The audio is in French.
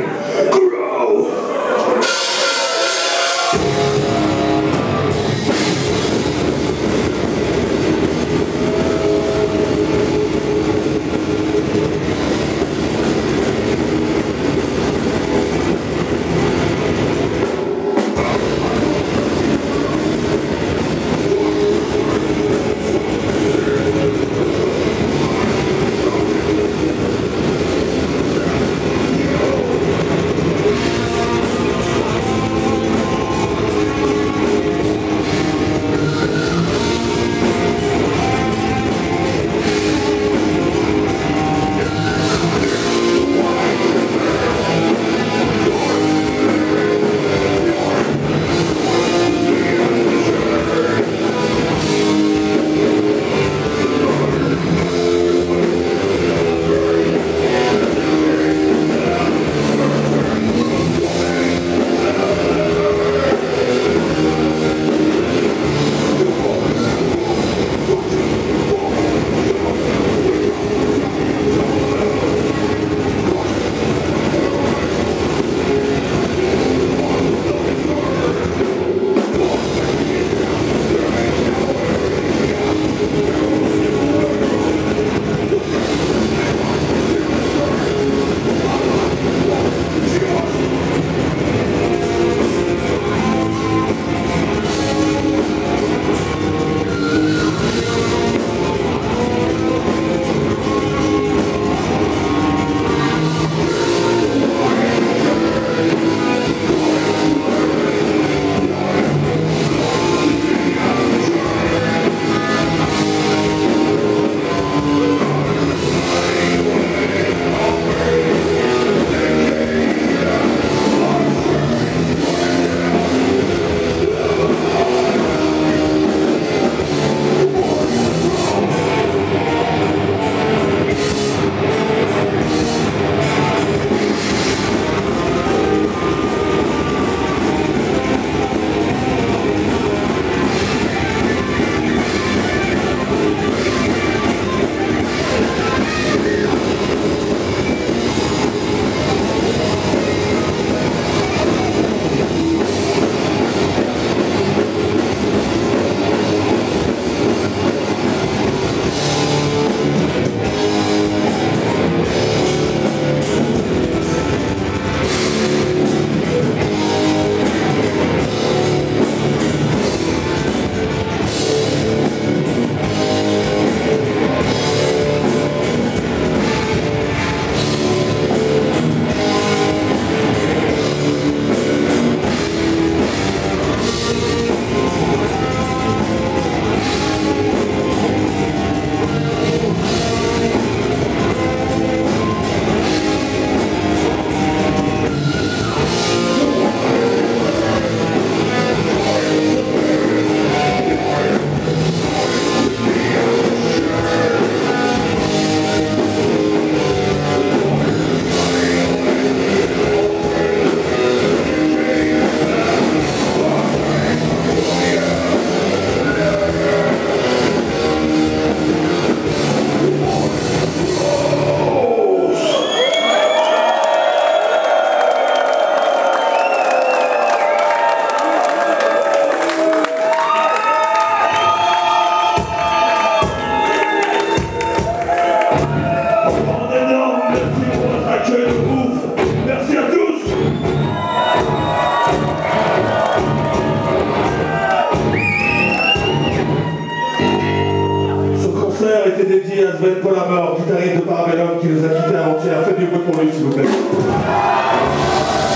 Correct. Fucking grow! Thank